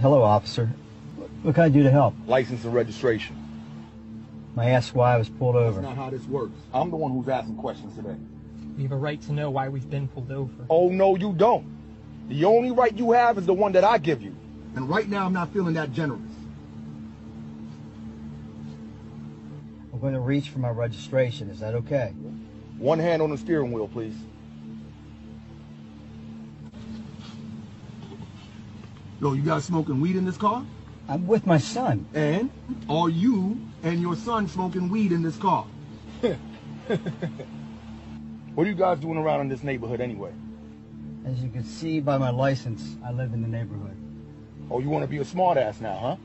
Hello, officer. What can I do to help? License and registration. I asked why I was pulled over. That's over. not how this works. I'm the one who's asking questions today. We have a right to know why we've been pulled over. Oh, no, you don't. The only right you have is the one that I give you. And right now, I'm not feeling that generous. I'm going to reach for my registration. Is that okay? One hand on the steering wheel, please. Yo, you guys smoking weed in this car? I'm with my son. And are you and your son smoking weed in this car? what are you guys doing around in this neighborhood anyway? As you can see by my license, I live in the neighborhood. Oh, you want to be a smartass now, huh?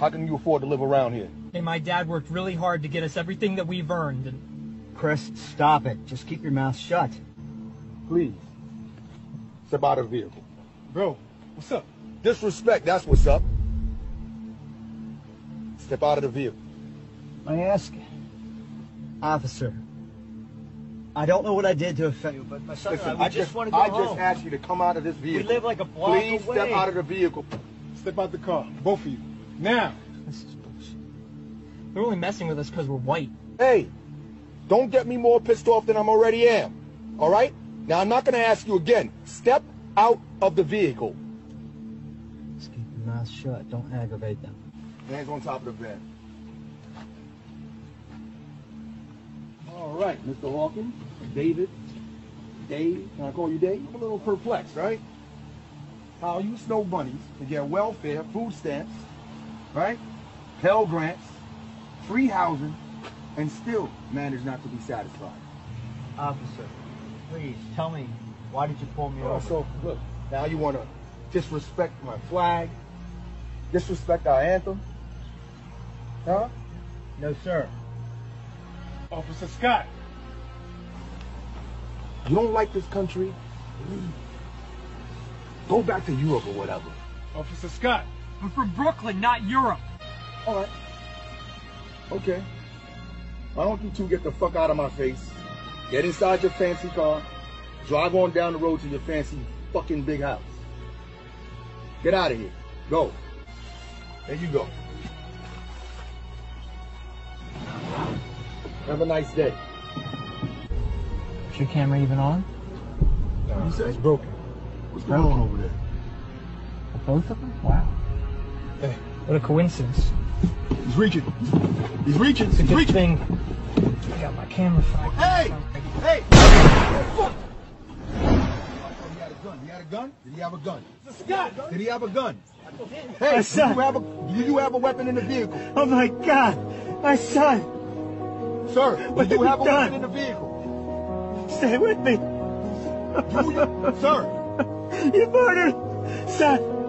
How can you afford to live around here? Hey, my dad worked really hard to get us everything that we've earned, and Chris, stop it. Just keep your mouth shut. Please. Step out of the vehicle. Bro, what's up? Disrespect, that's what's up. Step out of the vehicle. I ask, officer. I don't know what I did to offend you, but my son Listen, and I, we I just, just, want to go I home. just asked you to come out of this vehicle. We live like a block Please away. step out of the vehicle. Step out the car, both of you. Now. this is bullshit. They're only messing with us because we're white. Hey, don't get me more pissed off than I'm already am. All right? Now I'm not going to ask you again. Step out of the vehicle. Just keep your mouth shut. Don't aggravate them. Hands on top of the bed. All right, Mr. Hawkins, David, Dave. Can I call you Dave? I'm a little perplexed, right? How you snow bunnies to get welfare, food stamps, right? Pell grants, free housing, and still manage not to be satisfied. Officer, please tell me, why did you pull me Oh, over? so look, now you want to disrespect my flag, disrespect our anthem, huh? No, sir. Officer Scott. You don't like this country? Go back to Europe or whatever. Officer Scott. I'm from Brooklyn, not Europe. All right. Okay. Why don't you two get the fuck out of my face? Get inside your fancy car. Drive on down the road to your fancy fucking big house. Get out of here. Go. There you go. Have a nice day. Is your camera even on? You say? It's broken. What's going on over there? Both of them? Wow. Hey. What a coincidence. He's reaching. He's reaching. It's a He's good reaching. thing I got my camera phone. Hey! Hey! Fuck! He had a gun. He had a gun? Did he have a gun? Scott. Did he have a gun? Hey, do you have a do you have a weapon in the vehicle? Oh my God! My son! Sir, What you have have a done? weapon in the vehicle? Stay with me! Do you, sir, You murdered! Son!